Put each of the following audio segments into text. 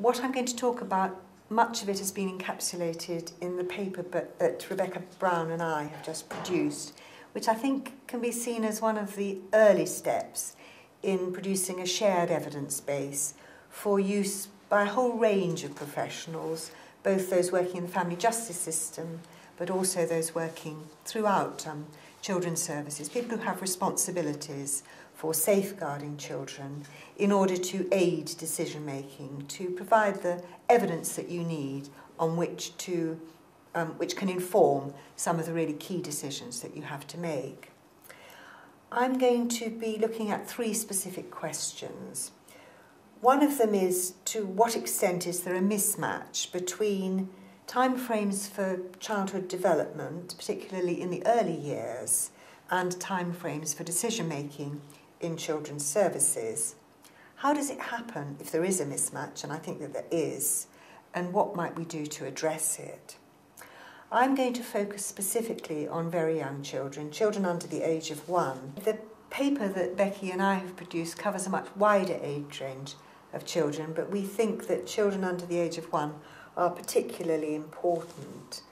what I'm going to talk about, much of it has been encapsulated in the paper that Rebecca Brown and I have just produced, which I think can be seen as one of the early steps in producing a shared evidence base for use by a whole range of professionals, both those working in the family justice system, but also those working throughout um, children's services, people who have responsibilities for safeguarding children in order to aid decision making, to provide the evidence that you need on which to um, which can inform some of the really key decisions that you have to make. I'm going to be looking at three specific questions. One of them is to what extent is there a mismatch between timeframes for childhood development, particularly in the early years, and timeframes for decision making in children's services. How does it happen if there is a mismatch? And I think that there is. And what might we do to address it? I'm going to focus specifically on very young children, children under the age of one. The paper that Becky and I have produced covers a much wider age range of children, but we think that children under the age of one are particularly important,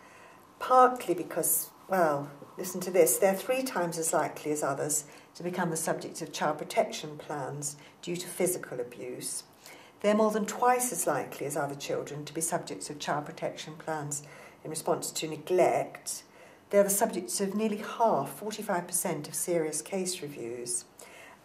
partly because, well, listen to this, they're three times as likely as others to become the subject of child protection plans due to physical abuse. They're more than twice as likely as other children to be subjects of child protection plans in response to neglect. They're the subjects of nearly half, 45% of serious case reviews,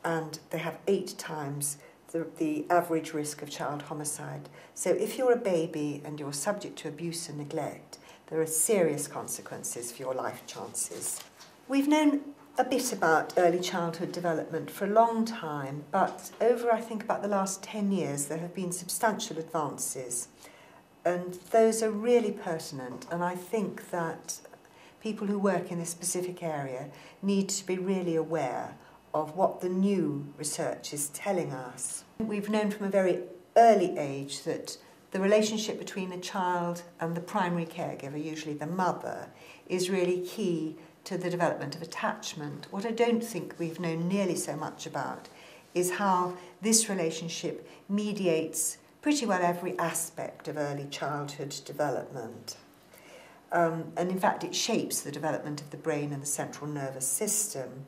and they have eight times the, the average risk of child homicide. So if you're a baby and you're subject to abuse and neglect, there are serious consequences for your life chances. We've known a bit about early childhood development for a long time, but over, I think, about the last 10 years, there have been substantial advances. And those are really pertinent, and I think that people who work in this specific area need to be really aware of what the new research is telling us. We've known from a very early age that the relationship between the child and the primary caregiver, usually the mother, is really key to the development of attachment. What I don't think we've known nearly so much about is how this relationship mediates pretty well every aspect of early childhood development. Um, and in fact, it shapes the development of the brain and the central nervous system.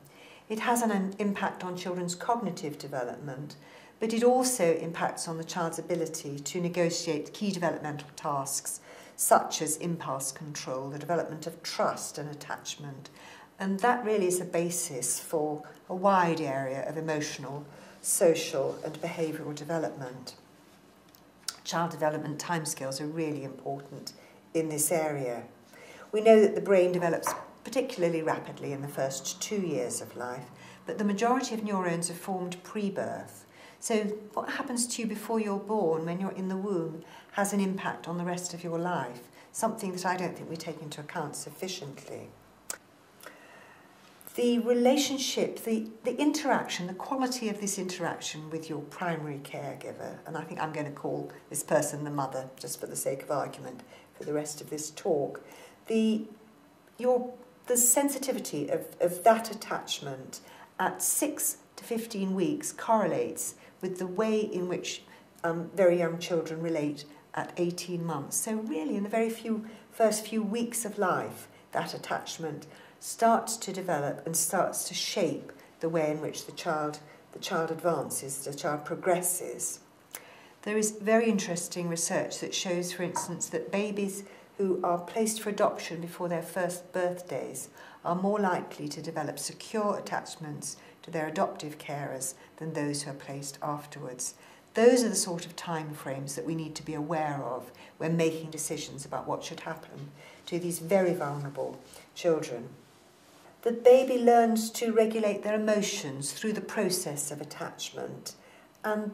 It has an impact on children's cognitive development, but it also impacts on the child's ability to negotiate key developmental tasks such as impulse control, the development of trust and attachment. And that really is a basis for a wide area of emotional, social, and behavioural development. Child development timescales are really important in this area. We know that the brain develops particularly rapidly in the first two years of life, but the majority of neurons are formed pre-birth, So, what happens to you before you're born, when you're in the womb, has an impact on the rest of your life, something that I don't think we take into account sufficiently. The relationship, the, the interaction, the quality of this interaction with your primary caregiver, and I think I'm going to call this person the mother, just for the sake of argument, for the rest of this talk, the, your, the sensitivity of, of that attachment at 6 to 15 weeks correlates with the way in which um, very young children relate at 18 months. So, really, in the very few first few weeks of life, that attachment starts to develop and starts to shape the way in which the child, the child advances, the child progresses. There is very interesting research that shows, for instance, that babies who are placed for adoption before their first birthdays are more likely to develop secure attachments to their adoptive carers than those who are placed afterwards. Those are the sort of time frames that we need to be aware of when making decisions about what should happen to these very vulnerable children. The baby learns to regulate their emotions through the process of attachment and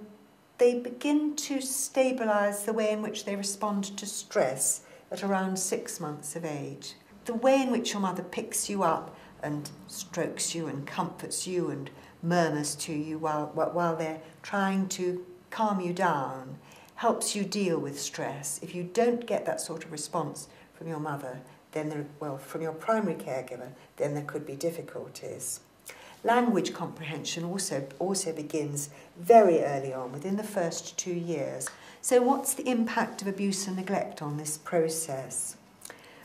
they begin to stabilise the way in which they respond to stress at around six months of age. The way in which your mother picks you up and strokes you and comforts you and murmurs to you while, while they're trying to calm you down, helps you deal with stress. If you don't get that sort of response from your mother, then there, well, from your primary caregiver, then there could be difficulties. Language comprehension also, also begins very early on, within the first two years. So, what's the impact of abuse and neglect on this process?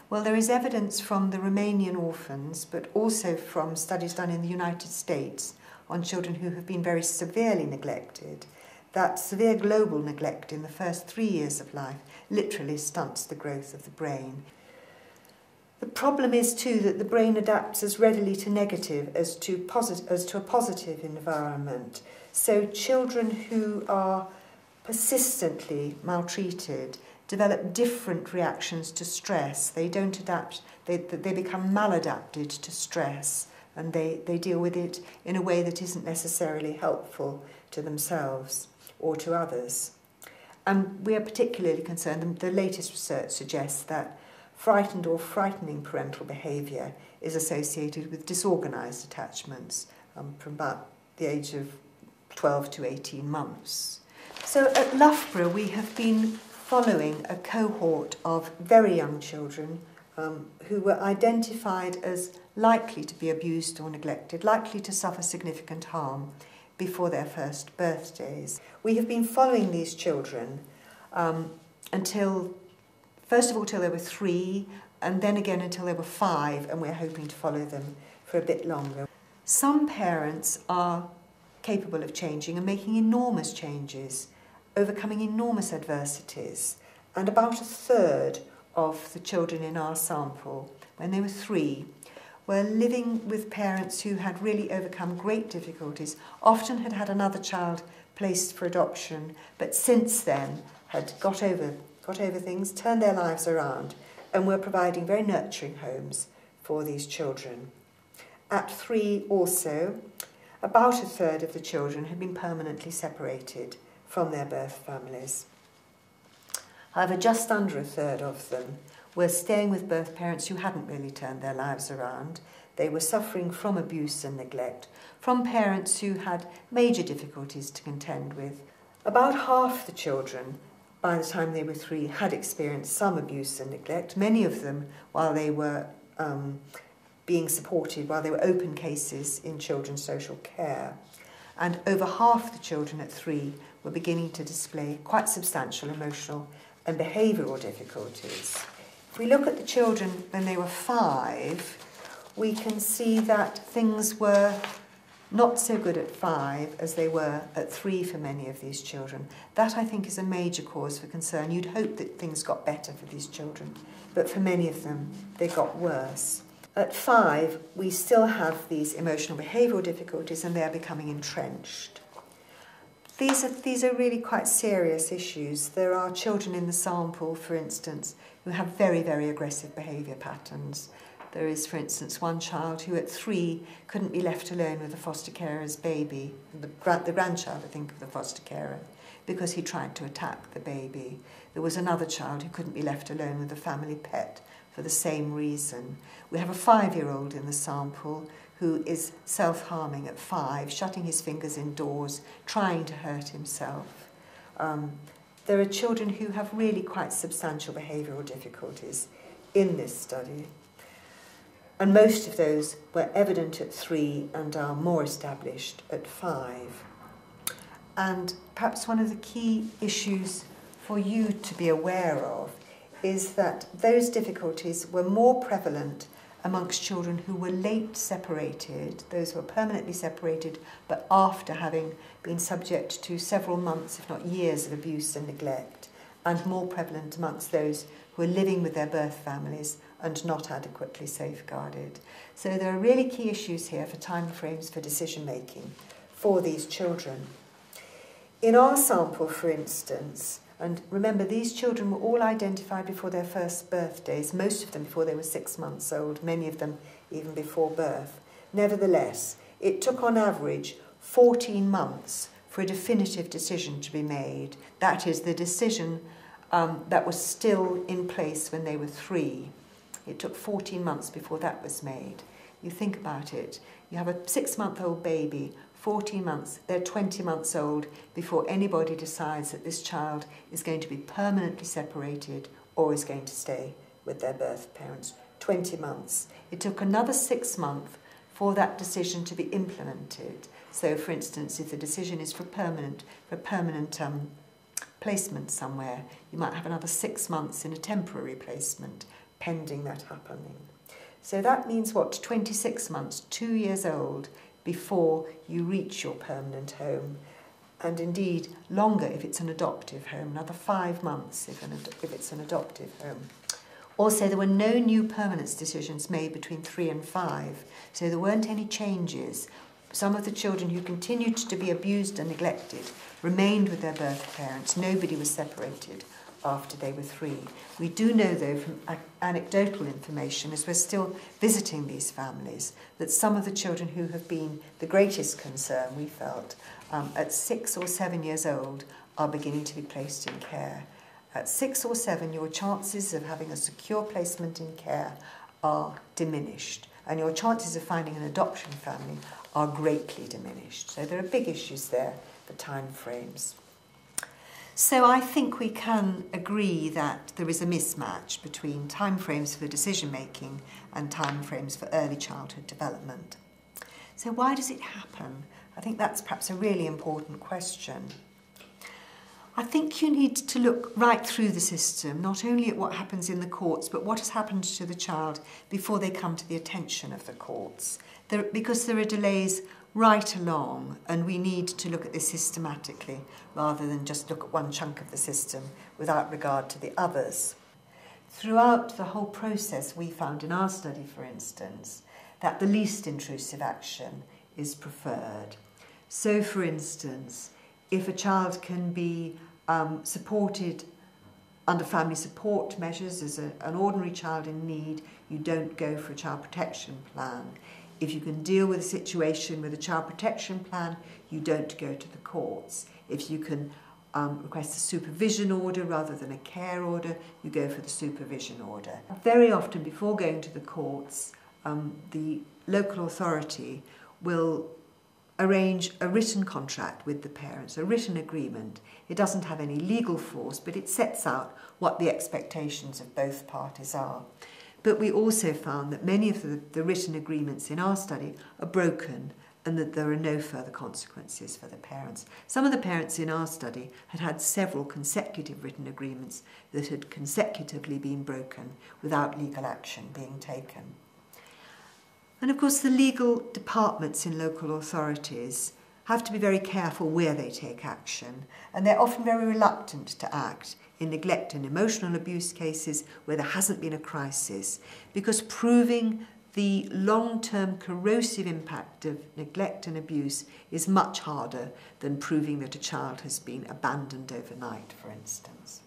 Well, there is evidence from the Romanian orphans, but also from studies done in the United States on children who have been very severely neglected, that severe global neglect in the first three years of life literally stunts the growth of the brain. The problem is too that the brain adapts as readily to negative as to, posit- as to a positive environment. So children who are persistently maltreated develop different reactions to stress. They don't adapt, they, they become maladapted to stress and they, they deal with it in a way that isn't necessarily helpful to themselves or to others. And we are particularly concerned, the latest research suggests that frightened or frightening parental behaviour is associated with disorganised attachments um, from about the age of 12 to 18 months. So at Loughborough, we have been following a cohort of very young children um, who were identified as likely to be abused or neglected, likely to suffer significant harm before their first birthdays. We have been following these children um, until, first of all, till they were three, and then again until they were five, and we're hoping to follow them for a bit longer. Some parents are capable of changing and making enormous changes, overcoming enormous adversities, and about a third of the children in our sample, when they were three, were living with parents who had really overcome great difficulties, often had had another child placed for adoption, but since then had got over, got over things, turned their lives around, and were providing very nurturing homes for these children. At three, also, about a third of the children had been permanently separated from their birth families. However, just under a third of them were staying with birth parents who hadn't really turned their lives around. They were suffering from abuse and neglect, from parents who had major difficulties to contend with. About half the children, by the time they were three, had experienced some abuse and neglect, many of them while they were um, being supported, while they were open cases in children's social care. And over half the children at three were beginning to display quite substantial emotional and behavioural difficulties. If we look at the children when they were five, we can see that things were not so good at five as they were at three for many of these children. That, I think, is a major cause for concern. You'd hope that things got better for these children, but for many of them, they got worse. At five, we still have these emotional behavioural difficulties and they are becoming entrenched. These are, these are really quite serious issues. There are children in the sample, for instance, who have very, very aggressive behaviour patterns. There is, for instance, one child who at three couldn't be left alone with a foster carer's baby, the, the grandchild, I think, of the foster carer, because he tried to attack the baby. There was another child who couldn't be left alone with a family pet for the same reason. We have a five-year-old in the sample who is self-harming at five, shutting his fingers indoors, trying to hurt himself. Um, there are children who have really quite substantial behavioural difficulties in this study. And most of those were evident at three and are more established at five. And perhaps one of the key issues for you to be aware of is that those difficulties were more prevalent amongst children who were late separated, those who were permanently separated, but after having been subject to several months, if not years, of abuse and neglect, and more prevalent amongst those who were living with their birth families and not adequately safeguarded. So there are really key issues here for timeframes for decision making for these children. In our sample, for instance, and remember, these children were all identified before their first birthdays, most of them before they were six months old, many of them even before birth. Nevertheless, it took on average 14 months for a definitive decision to be made. That is, the decision um, that was still in place when they were three. It took 14 months before that was made. You think about it. You have a six month old baby 14 months, they're 20 months old before anybody decides that this child is going to be permanently separated or is going to stay with their birth parents. 20 months. It took another six months for that decision to be implemented. So, for instance, if the decision is for permanent, for permanent um, placement somewhere. You might have another six months in a temporary placement pending that happening. So that means what? 26 months, two years old, before you reach your permanent home. And indeed, longer if it's an adoptive home, another five months if, an, if it's an adoptive home. Also, there were no new permanence decisions made between three and five, so there weren't any changes. Some of the children who continued to be abused and neglected remained with their birth parents. Nobody was separated after they were three. We do know, though, from anecdotal information, as we're still visiting these families, that some of the children who have been the greatest concern, we felt, um, at six or seven years old, are beginning to be placed in care. At six or seven, your chances of having a secure placement in care are diminished, and your chances of finding an adoption family are greatly diminished. So there are big issues there for time frames. So I think we can agree that there is a mismatch between timeframes for decision making and timeframes for early childhood development. So why does it happen? I think that's perhaps a really important question. I think you need to look right through the system, not only at what happens in the courts, but what has happened to the child before they come to the attention of the courts. There, because there are delays right along and we need to look at this systematically rather than just look at one chunk of the system without regard to the others. Throughout the whole process we found in our study, for instance, that the least intrusive action is preferred. So, for instance, if a child can be um, supported under family support measures as a, an ordinary child in need, you don't go for a child protection plan. If you can deal with a situation with a child protection plan, you don't go to the courts. If you can um, request a supervision order rather than a care order, you go for the supervision order. Very often, before going to the courts, um, the local authority will arrange a written contract with the parents, a written agreement. It doesn't have any legal force, but it sets out what the expectations of both parties are. But we also found that many of the, the written agreements in our study are broken and that there are no further consequences for the parents. Some of the parents in our study had had several consecutive written agreements that had consecutively been broken without legal action being taken. And of course, the legal departments in local authorities have to be very careful where they take action, and they're often very reluctant to act in neglect and emotional abuse cases where there hasn't been a crisis, because proving the long-term corrosive impact of neglect and abuse is much harder than proving that a child has been abandoned overnight, for instance.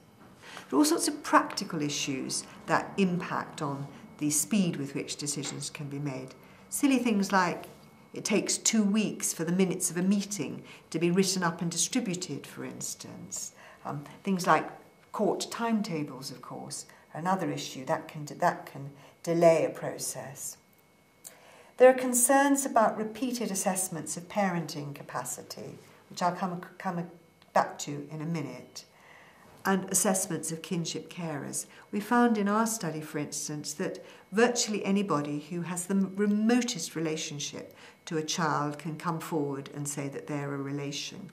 There are all sorts of practical issues that impact on the speed with which decisions can be made. Silly things like it takes two weeks for the minutes of a meeting to be written up and distributed, for instance. Um, things like court timetables, of course, another issue that can, that can delay a process. There are concerns about repeated assessments of parenting capacity, which I'll come, come back to in a minute, and assessments of kinship carers. We found in our study, for instance, that virtually anybody who has the remotest relationship to a child can come forward and say that they're a relation.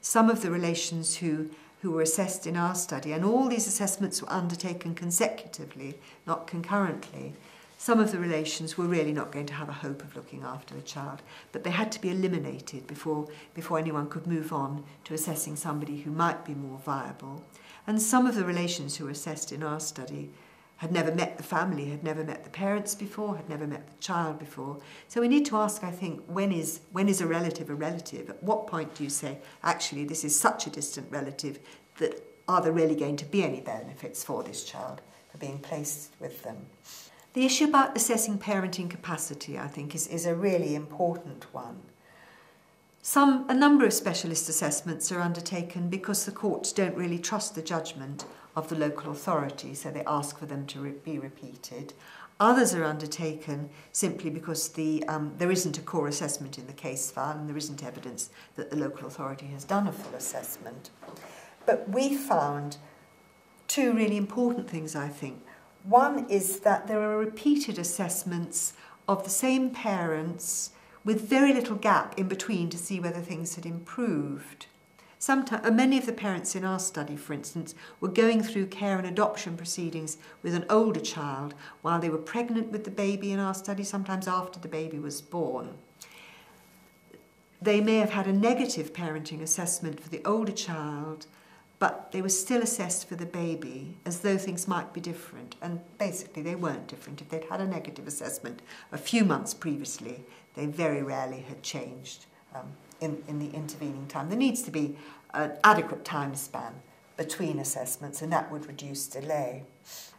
Some of the relations who who were assessed in our study, and all these assessments were undertaken consecutively, not concurrently, some of the relations were really not going to have a hope of looking after the child, but they had to be eliminated before, before anyone could move on to assessing somebody who might be more viable. And some of the relations who were assessed in our study had never met the family, had never met the parents before, had never met the child before. So we need to ask, I think, when is, when is a relative a relative? At what point do you say, actually, this is such a distant relative that are there really going to be any benefits for this child for being placed with them? The issue about assessing parenting capacity, I think, is, is a really important one. Some, a number of specialist assessments are undertaken because the courts don't really trust the judgment of the local authority, so they ask for them to re be repeated. Others are undertaken simply because the, um, there isn't a core assessment in the case file and there isn't evidence that the local authority has done a full assessment. But we found two really important things, I think. One is that there are repeated assessments of the same parents with very little gap in between to see whether things had improved. Sometimes, uh, many of the parents in our study, for instance, were going through care and adoption proceedings with an older child while they were pregnant with the baby in our study, sometimes after the baby was born. They may have had a negative parenting assessment for the older child, but they were still assessed for the baby as though things might be different. And basically, they weren't different. If they'd had a negative assessment a few months previously, they very rarely had changed um, in, in the intervening time. There needs to be an adequate time span between assessments and that would reduce delay.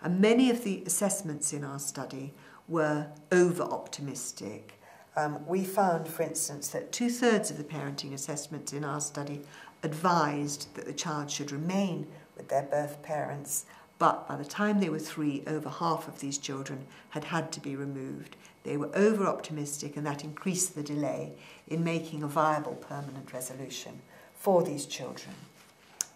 And many of the assessments in our study were over-optimistic. Um, we found, for instance, that two-thirds of the parenting assessments in our study advised that the child should remain with their birth parents, but by the time they were three, over half of these children had had to be removed. They were over optimistic, and that increased the delay in making a viable permanent resolution for these children.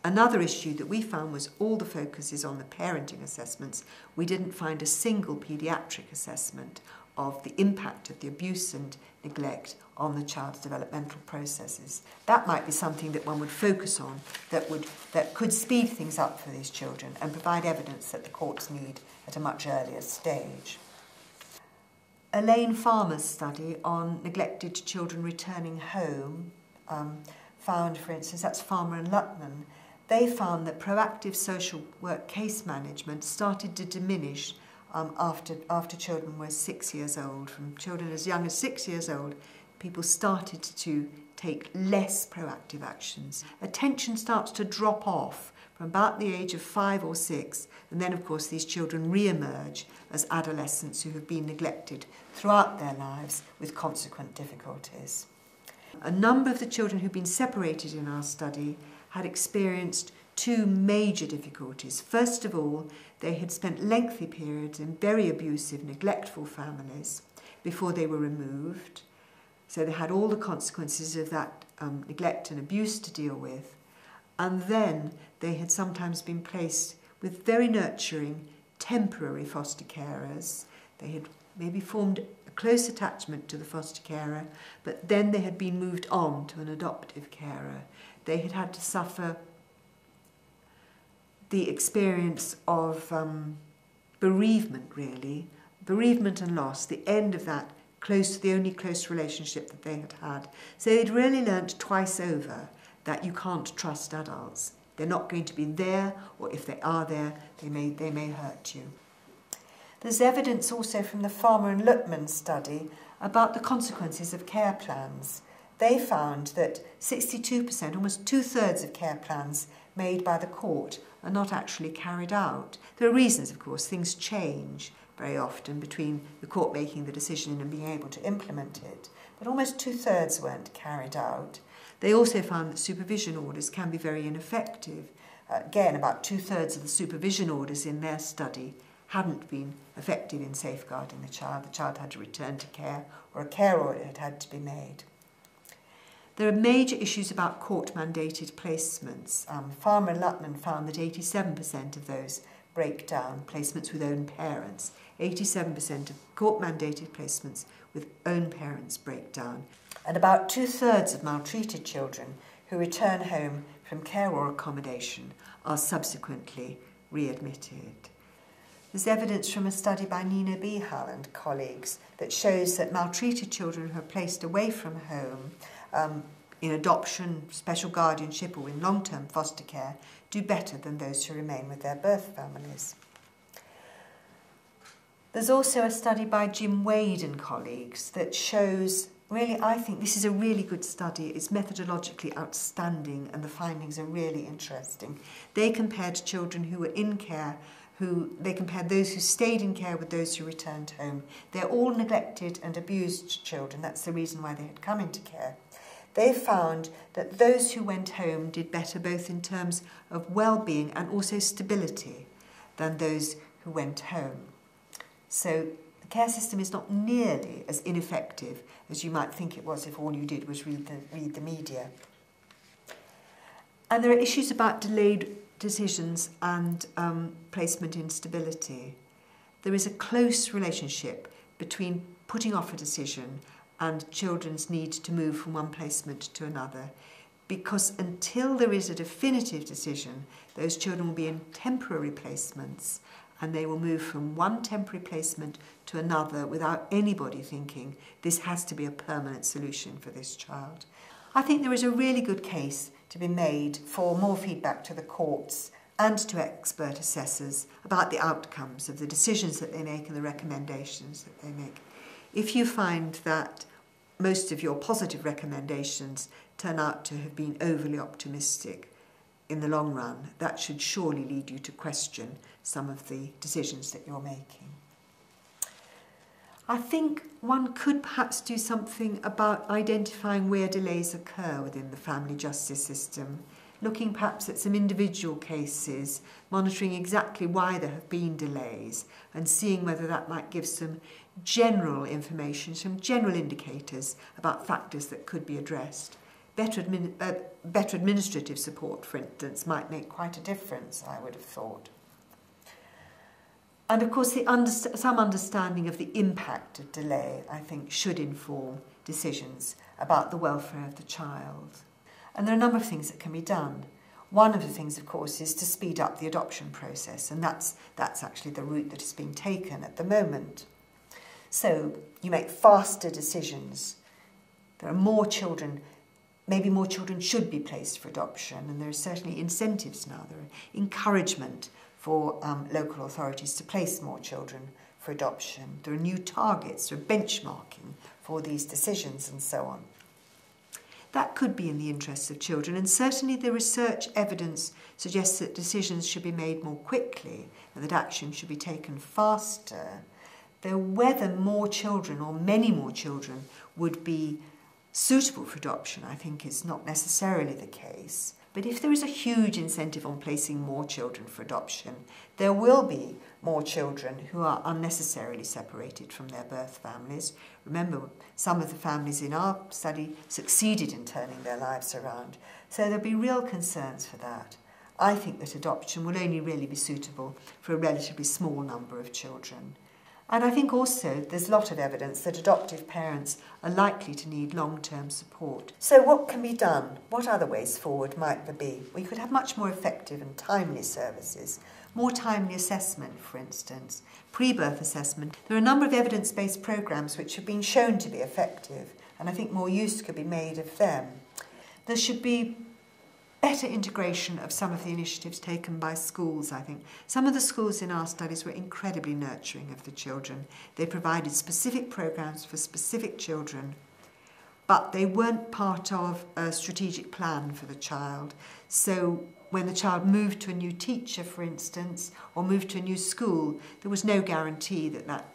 Another issue that we found was all the focus is on the parenting assessments. We didn't find a single paediatric assessment of the impact of the abuse and neglect on the child's developmental processes. That might be something that one would focus on that, would, that could speed things up for these children and provide evidence that the courts need at a much earlier stage. Elaine Farmer's study on neglected children returning home um, found, for instance, that's Farmer and Lutman, they found that proactive social work case management started to diminish um, after, after children were six years old. From children as young as six years old, people started to take less proactive actions. Attention starts to drop off from about the age of five or six, and then, of course, these children re emerge as adolescents who have been neglected throughout their lives with consequent difficulties. A number of the children who've been separated in our study had experienced two major difficulties. First of all, they had spent lengthy periods in very abusive, neglectful families before they were removed. So they had all the consequences of that um, neglect and abuse to deal with. And then they had sometimes been placed with very nurturing, temporary foster carers. They had maybe formed a close attachment to the foster carer, but then they had been moved on to an adoptive carer. They had had to suffer the experience of um, bereavement, really, bereavement and loss, the end of that close, the only close relationship that they had had. So they'd really learnt twice over that you can't trust adults. They're not going to be there, or if they are there, they may, they may hurt you. There's evidence also from the Farmer and Lutman study about the consequences of care plans. They found that 62%, almost two thirds of care plans made by the court are not actually carried out. There are reasons, of course, things change very often between the court making the decision and being able to implement it, but almost two thirds weren't carried out. They also found that supervision orders can be very ineffective. Again, about two thirds of the supervision orders in their study hadn't been effective in safeguarding the child. The child had to return to care, or a care order had had to be made. There are major issues about court mandated placements. Um, Farmer Lutman found that 87% of those break down placements with own parents. 87% of court mandated placements with own parents break down. And about two thirds of maltreated children who return home from care or accommodation are subsequently readmitted. There's evidence from a study by Nina Biehal and colleagues that shows that maltreated children who are placed away from home um, in adoption, special guardianship, or in long term foster care do better than those who remain with their birth families. There's also a study by Jim Wade and colleagues that shows really, I think this is a really good study. It's methodologically outstanding and the findings are really interesting. They compared children who were in care who they compared those who stayed in care with those who returned home. They're all neglected and abused children. That's the reason why they had come into care. They found that those who went home did better both in terms of well-being and also stability than those who went home. So care system is not nearly as ineffective as you might think it was if all you did was read the, read the media. And there are issues about delayed decisions and um, placement instability. There is a close relationship between putting off a decision and children's need to move from one placement to another because until there is a definitive decision, those children will be in temporary placements and they will move from one temporary placement to another without anybody thinking this has to be a permanent solution for this child. I think there is a really good case to be made for more feedback to the courts and to expert assessors about the outcomes of the decisions that they make and the recommendations that they make. If you find that most of your positive recommendations turn out to have been overly optimistic in the long run, that should surely lead you to question some of the decisions that you're making. I think one could perhaps do something about identifying where delays occur within the family justice system, looking perhaps at some individual cases, monitoring exactly why there have been delays, and seeing whether that might give some general information, some general indicators about factors that could be addressed. Better, admin, uh, better administrative support, for instance, might make quite a difference, I would have thought. And of course, the under some understanding of the impact of delay, I think, should inform decisions about the welfare of the child. And there are a number of things that can be done. One of the things, of course, is to speed up the adoption process, and that's, that's actually the route that is being taken at the moment. So you make faster decisions. There are more children, maybe more children should be placed for adoption, and there are certainly incentives now, there are encouragement for um, local authorities to place more children for adoption. There are new targets, there are benchmarking for these decisions, and so on. That could be in the interests of children, and certainly the research evidence suggests that decisions should be made more quickly and that action should be taken faster though whether more children or many more children would be suitable for adoption, I think is not necessarily the case. But if there is a huge incentive on placing more children for adoption, there will be more children who are unnecessarily separated from their birth families. Remember, some of the families in our study succeeded in turning their lives around. So there'll be real concerns for that. I think that adoption will only really be suitable for a relatively small number of children. And I think also there's a lot of evidence that adoptive parents are likely to need long term support. So, what can be done? What other ways forward might there be? We could have much more effective and timely services, more timely assessment, for instance, pre birth assessment. There are a number of evidence based programmes which have been shown to be effective, and I think more use could be made of them. There should be better integration of some of the initiatives taken by schools, I think. Some of the schools in our studies were incredibly nurturing of the children. They provided specific programs for specific children, but they weren't part of a strategic plan for the child. So when the child moved to a new teacher, for instance, or moved to a new school, there was no guarantee that that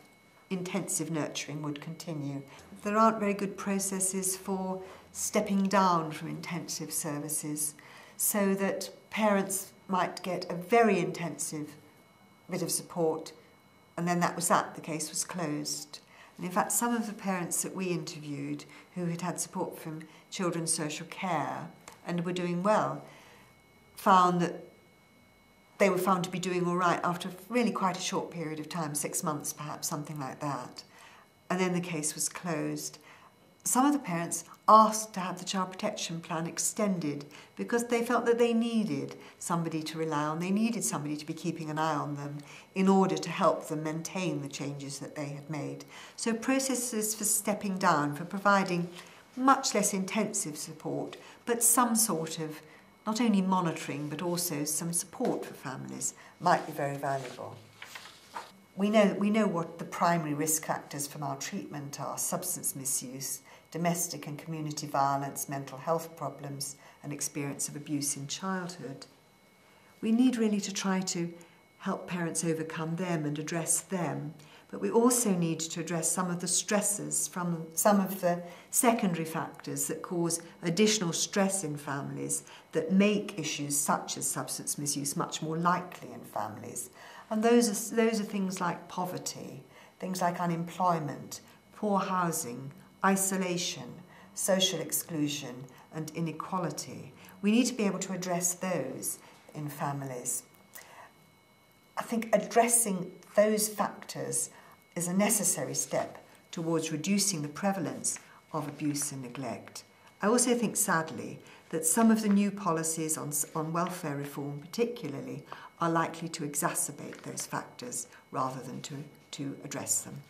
intensive nurturing would continue. There aren't very good processes for stepping down from intensive services so that parents might get a very intensive bit of support and then that was that, the case was closed. And in fact, some of the parents that we interviewed who had had support from children's social care and were doing well found that they were found to be doing all right after really quite a short period of time, six months perhaps, something like that. And then the case was closed. Some of the parents asked to have the child protection plan extended because they felt that they needed somebody to rely on, they needed somebody to be keeping an eye on them in order to help them maintain the changes that they had made. So processes for stepping down, for providing much less intensive support, but some sort of not only monitoring but also some support for families might be very valuable. We know, we know what the primary risk factors for maltreatment are substance misuse, domestic and community violence, mental health problems, and experience of abuse in childhood. We need really to try to help parents overcome them and address them, but we also need to address some of the stresses from some of the secondary factors that cause additional stress in families that make issues such as substance misuse much more likely in families. And those are, those are things like poverty, things like unemployment, poor housing, isolation, social exclusion, and inequality. We need to be able to address those in families. I think addressing those factors is a necessary step towards reducing the prevalence of abuse and neglect. I also think, sadly, that some of the new policies on, on welfare reform, particularly, are likely to exacerbate those factors rather than to, to address them.